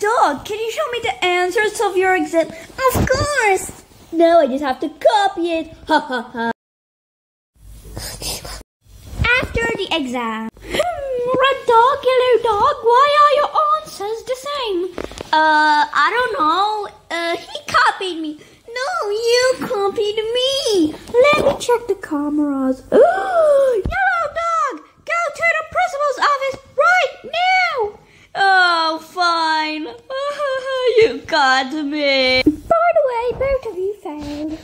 Dog, can you show me the answers of your exam? Of course! No, I just have to copy it. Ha ha ha. After the exam. Red Dog, Yellow Dog, why are your answers the same? Uh, I don't know. Uh, he copied me. No, you copied me. Let me check the cameras. Yellow You got me. By the way, both of you failed.